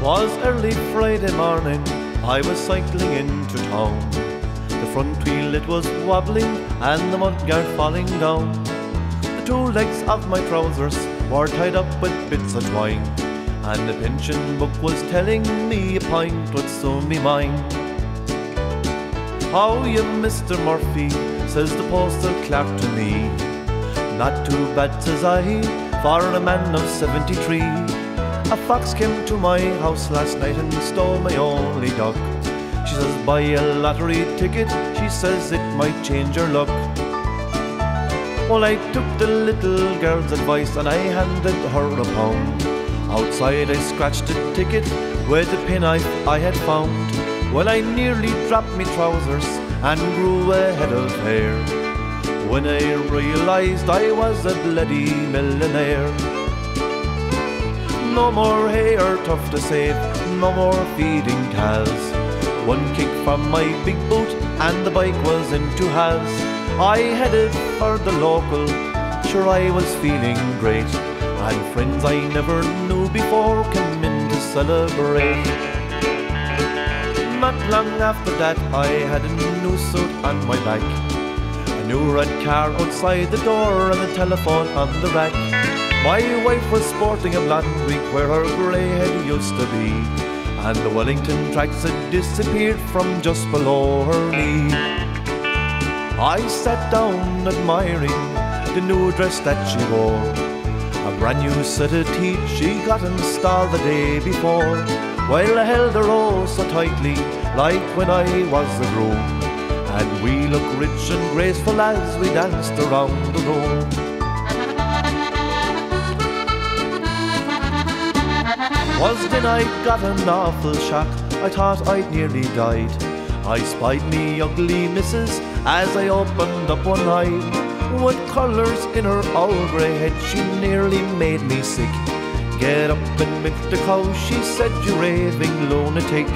Was early Friday morning, I was cycling into town. The front wheel it was wobbling and the mudguard falling down. The two legs of my trousers were tied up with bits of twine, and the pension book was telling me a pint would soon be mine. How you, Mr. Murphy, says the postal clerk to me. Not too bad, says I, for a man of 73. A fox came to my house last night and stole my only duck. She says, buy a lottery ticket, she says it might change your luck. Well, I took the little girl's advice and I handed her a pound. Outside, I scratched the ticket with the penknife I had found. Well, I nearly dropped me trousers and grew a head of hair. When I realized I was a bloody millionaire. No more hair tough to save, no more feeding cows. One kick from my big boot and the bike was in two halves. I headed for the local, sure I was feeling great. And friends I never knew before came in to celebrate. Not long after that I had a new suit on my back. New red car outside the door and the telephone on the rack. My wife was sporting a blonde where her grey head used to be. And the Wellington tracks had disappeared from just below her knee. I sat down admiring the new dress that she wore. A brand new set of teeth she got installed the day before. While I held her oh so tightly, like when I was a groom. And we looked rich and graceful as we danced around the room. Then I got an awful shock, I thought I'd nearly died. I spied me ugly missus as I opened up one eye. With colours in her old grey head, she nearly made me sick. Get up and milk the cow, she said, you raving lunatic.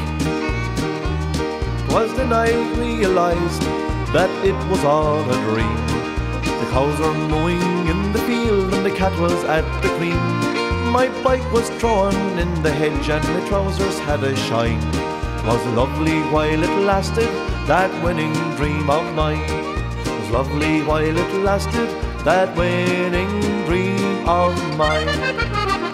Was then I realised that it was all a dream. The cows were mowing in the field and the cat was at the cream. My bike was drawn in the hedge and my trousers had a shine. Was lovely while it lasted, that winning dream of mine. Was lovely while it lasted, that winning dream of mine.